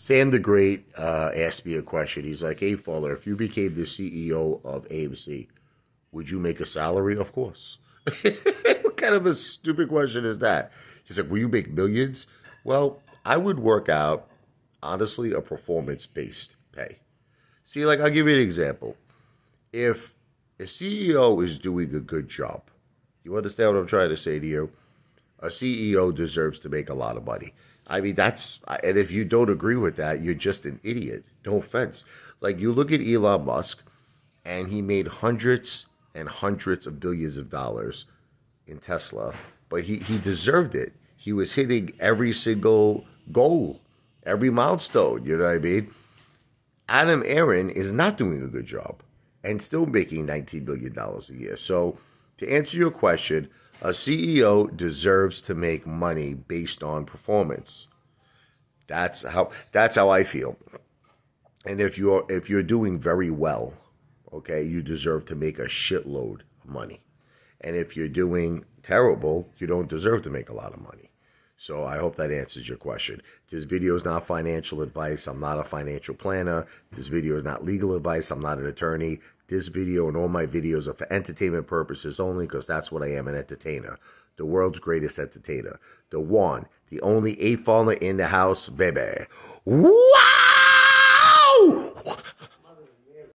Sam the Great uh, asked me a question. He's like, "Hey, Fuller, if you became the CEO of AMC, would you make a salary? Of course. what kind of a stupid question is that? He's like, will you make millions? Well, I would work out, honestly, a performance based pay. See, like, I'll give you an example. If a CEO is doing a good job, you understand what I'm trying to say to you? A CEO deserves to make a lot of money. I mean, that's, and if you don't agree with that, you're just an idiot. No offense. Like, you look at Elon Musk, and he made hundreds and hundreds of billions of dollars in Tesla, but he, he deserved it. He was hitting every single goal, every milestone. You know what I mean? Adam Aron is not doing a good job and still making $19 billion a year. So, to answer your question, a CEO deserves to make money based on performance. That's how that's how I feel. And if you're if you're doing very well, okay, you deserve to make a shitload of money. And if you're doing terrible, you don't deserve to make a lot of money. So I hope that answers your question. This video is not financial advice. I'm not a financial planner. This video is not legal advice. I'm not an attorney. This video and all my videos are for entertainment purposes only because that's what I am an entertainer. The world's greatest entertainer. The one, the only Apefather in the house, baby. Wow!